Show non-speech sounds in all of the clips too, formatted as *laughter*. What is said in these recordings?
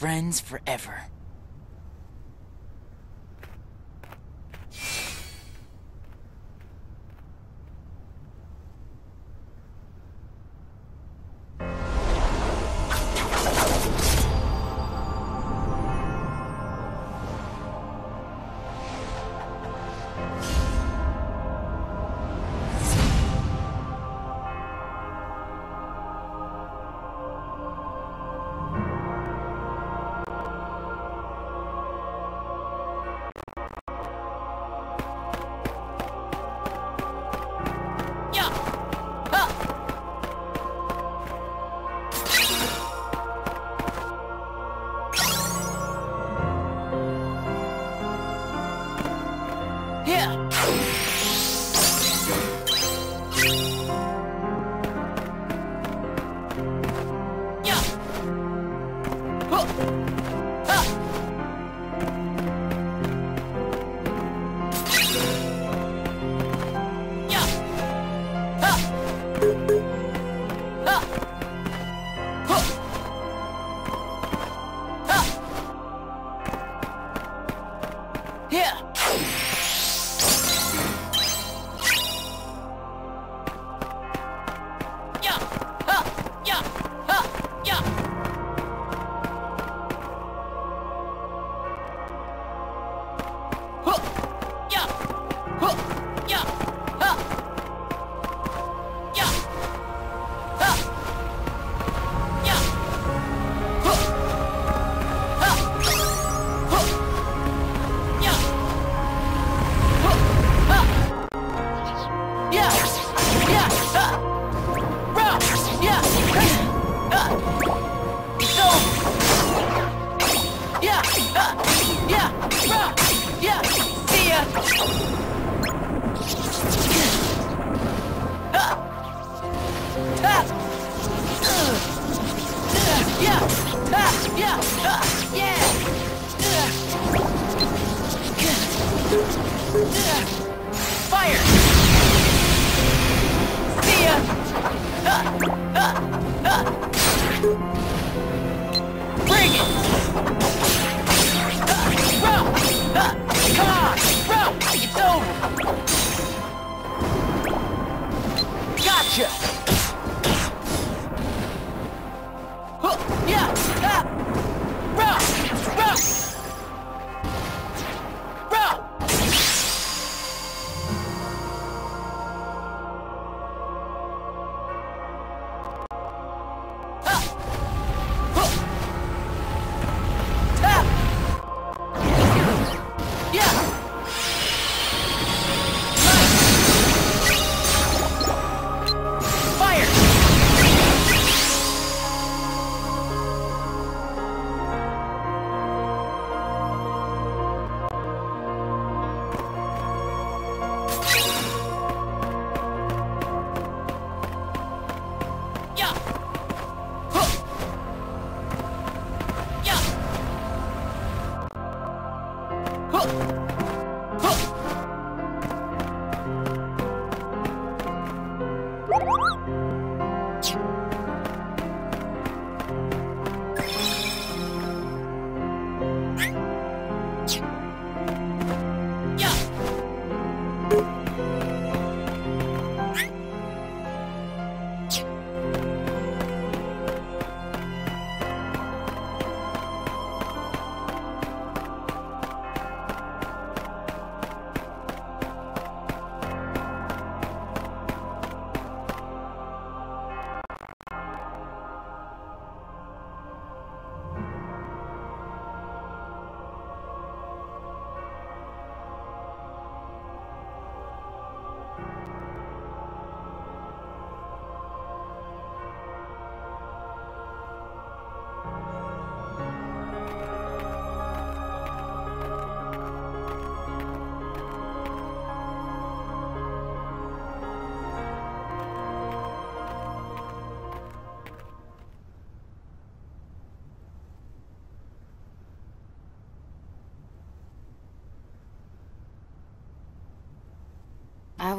friends forever.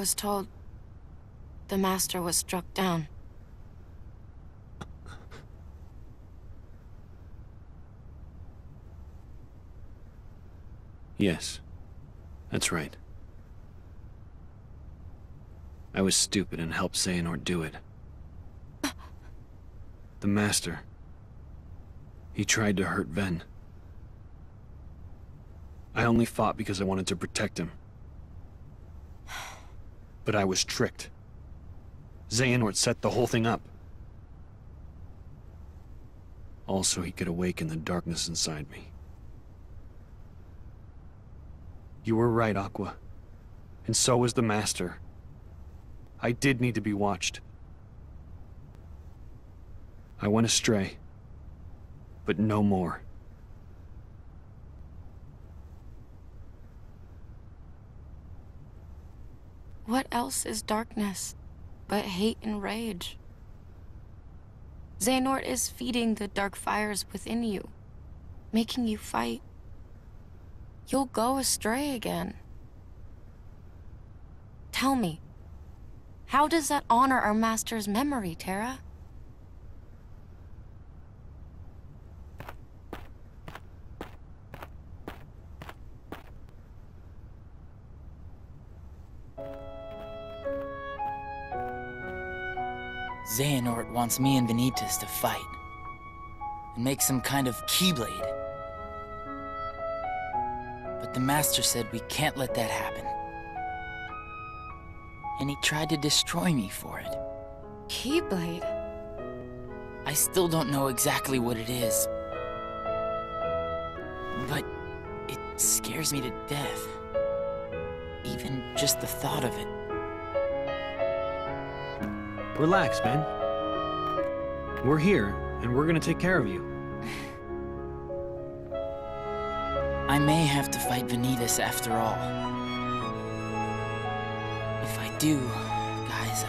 was told the Master was struck down. Yes, that's right. I was stupid and helped Xehanort do it. The Master. He tried to hurt Ven. I only fought because I wanted to protect him. But I was tricked. Xehanort set the whole thing up. Also, he could awaken the darkness inside me. You were right, Aqua. And so was the Master. I did need to be watched. I went astray. But no more. What else is darkness but hate and rage? Xehanort is feeding the dark fires within you, making you fight. You'll go astray again. Tell me, how does that honor our master's memory, Terra? Xehanort wants me and Vanitas to fight. And make some kind of Keyblade. But the Master said we can't let that happen. And he tried to destroy me for it. Keyblade? I still don't know exactly what it is. But it scares me to death. Even just the thought of it. Relax, man. We're here, and we're gonna take care of you. I may have to fight Vanitas after all. If I do, guys,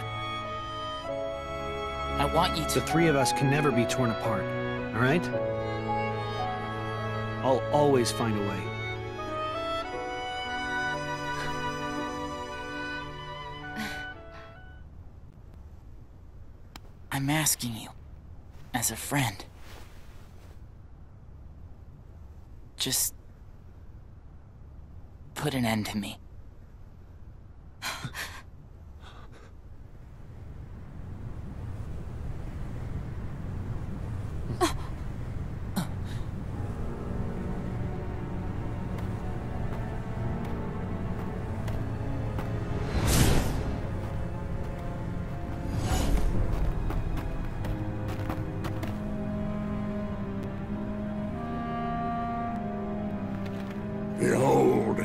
I, I want you to... The three of us can never be torn apart, alright? I'll always find a way. I'm asking you, as a friend. Just... put an end to me. Behold,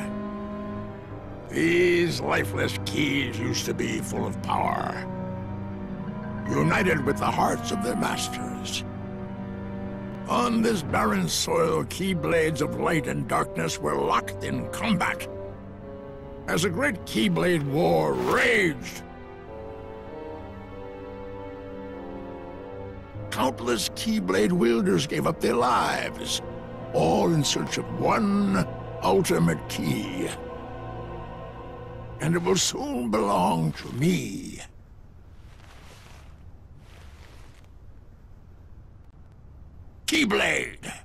these lifeless keys used to be full of power, united with the hearts of their masters. On this barren soil, keyblades of light and darkness were locked in combat. As a great keyblade war raged, countless keyblade wielders gave up their lives, all in search of one ultimate key. And it will soon belong to me. Keyblade!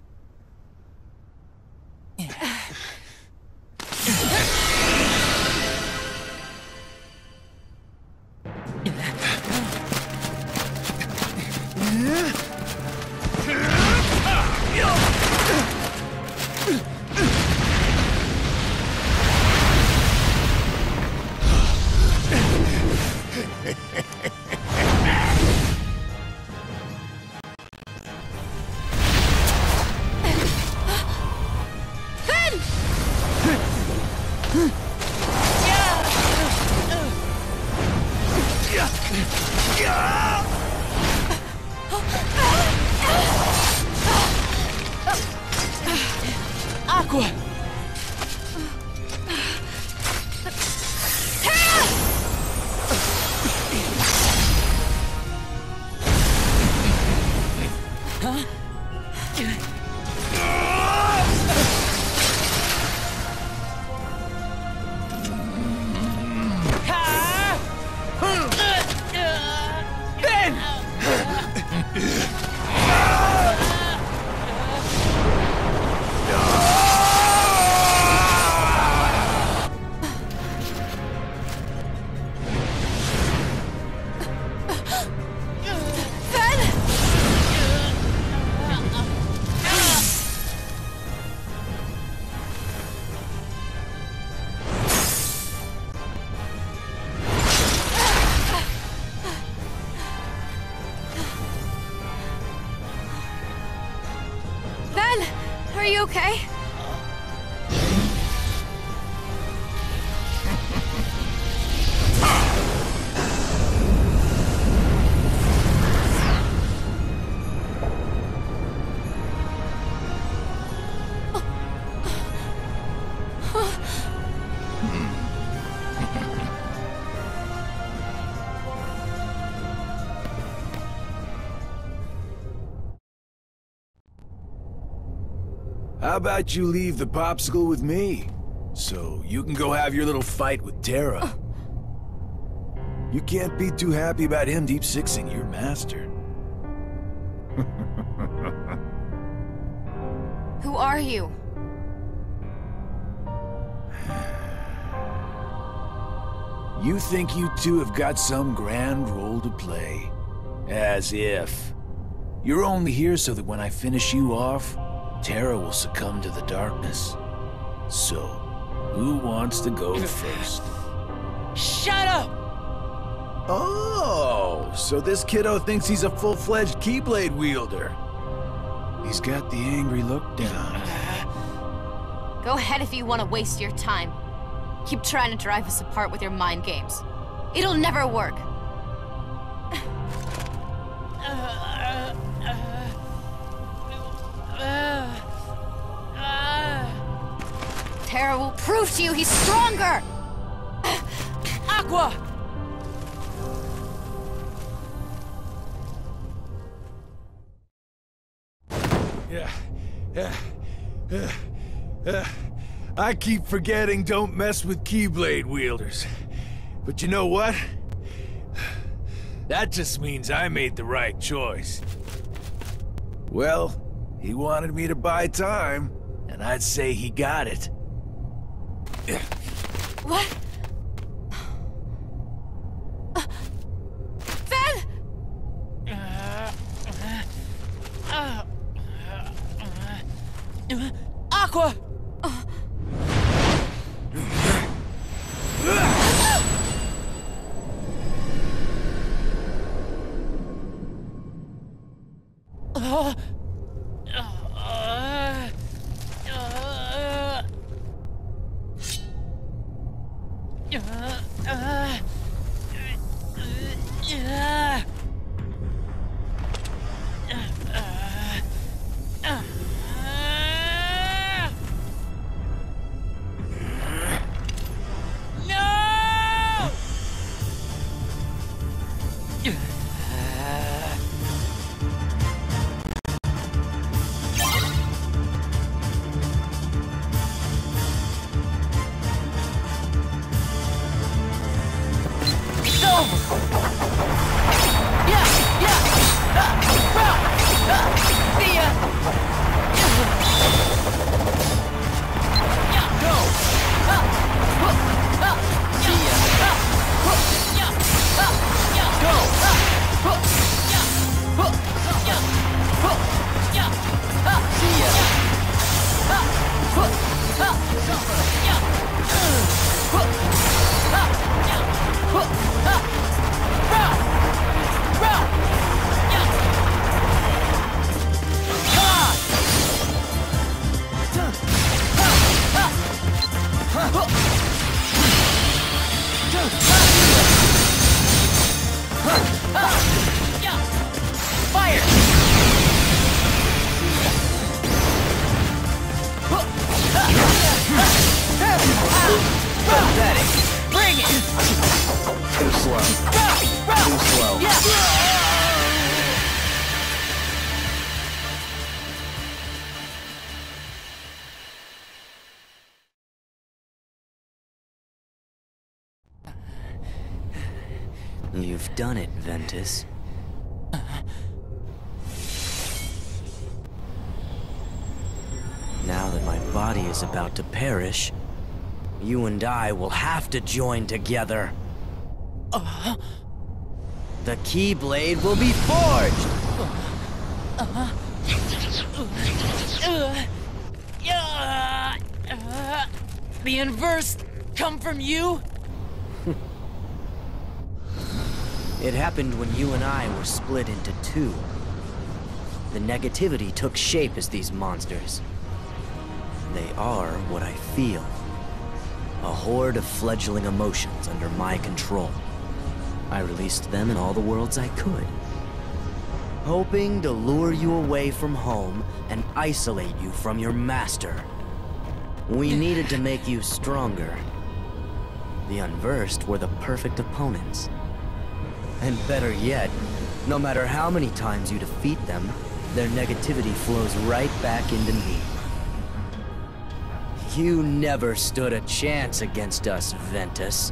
are you okay? How about you leave the popsicle with me? So you can go have your little fight with Terra. You can't be too happy about him deep sixing your master. *laughs* Who are you? *sighs* You think you two have got some grand role to play. As if. You're only here so that when I finish you off, Terra will succumb to the darkness. So, who wants to go first? Shut up! Oh, so this kiddo thinks he's a full-fledged Keyblade wielder. He's got the angry look down. Go ahead if you want to waste your time. Keep trying to drive us apart with your mind games. It'll never work. Prove to you he's stronger! Aqua! Yeah, yeah, yeah, yeah. I keep forgetting don't mess with Keyblade wielders. But you know what? That just means I made the right choice. Well, he wanted me to buy time, and I'd say he got it. What? Ven! Aqua! No! You've done it, Ventus. Now that my body is about to perish, you and I will have to join together. The Keyblade will be forged! Uh, uh, the Unversed come from you? It happened when you and I were split into two. The negativity took shape as these monsters. They are what I feel. A horde of fledgling emotions under my control. I released them in all the worlds I could. Hoping to lure you away from home and isolate you from your master. We needed to make you stronger. The Unversed were the perfect opponents. And better yet, no matter how many times you defeat them, their negativity flows right back into me. You never stood a chance against us, Ventus.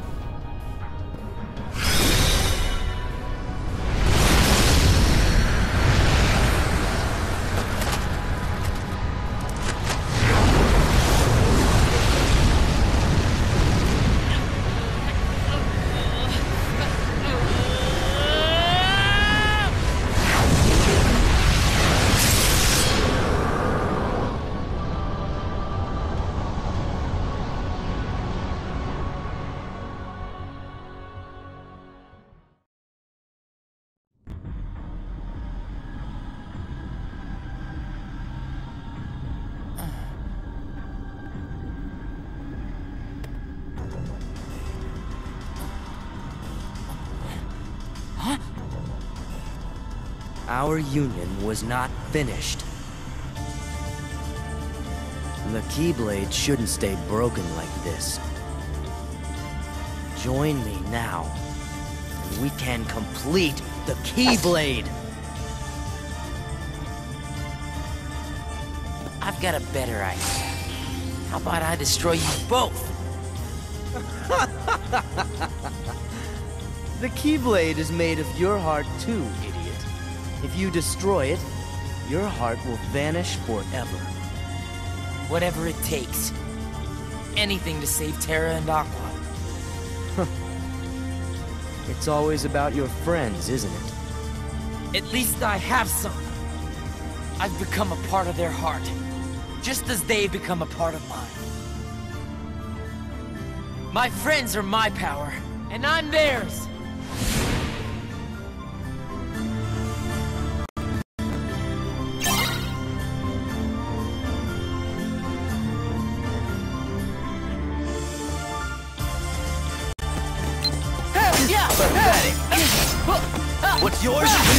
Our union was not finished. The Keyblade shouldn't stay broken like this. Join me now, and we can complete the Keyblade! I've got a better idea. How about I destroy you both? *laughs* The Keyblade is made of your heart too. If you destroy it, your heart will vanish forever. Whatever it takes. Anything to save Terra and Aqua. It's always about your friends, isn't it? At least I have some. I've become a part of their heart. Just as they've become a part of mine. My friends are my power, and I'm theirs. Yours?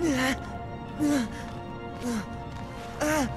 你来你你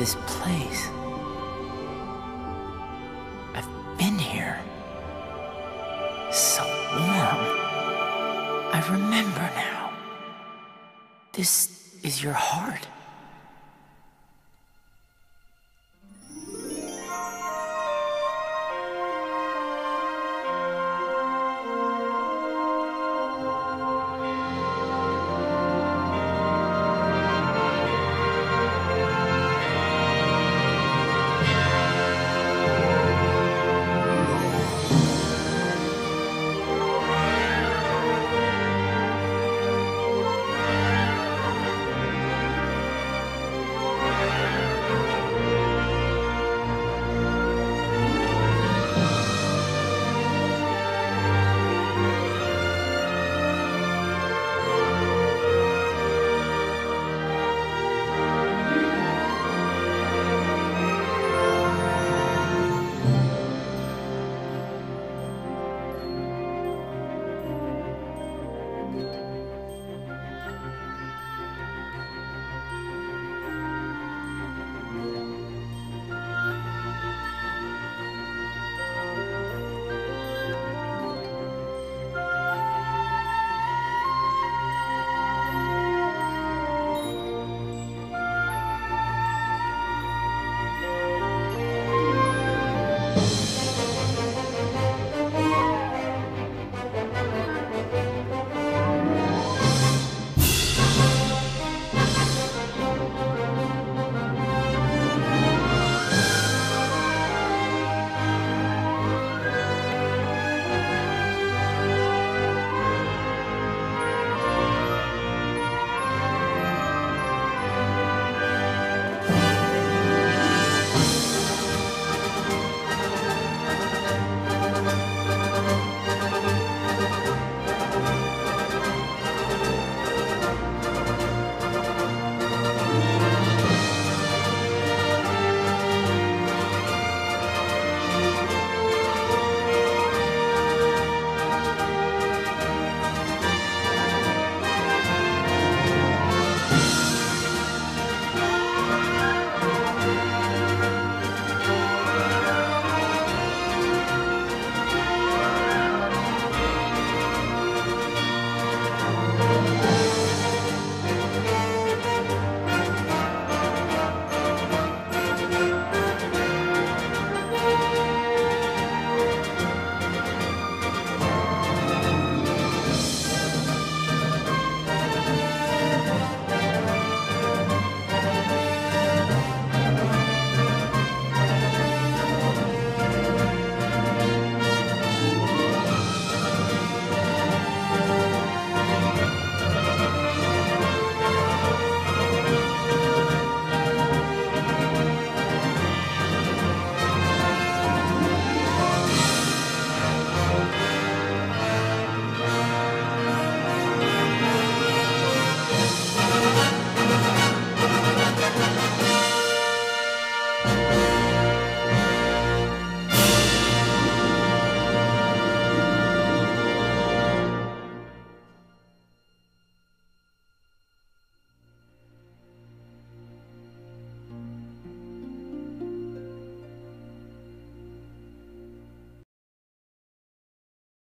this place. I've been here. So warm. I remember now. This is your heart.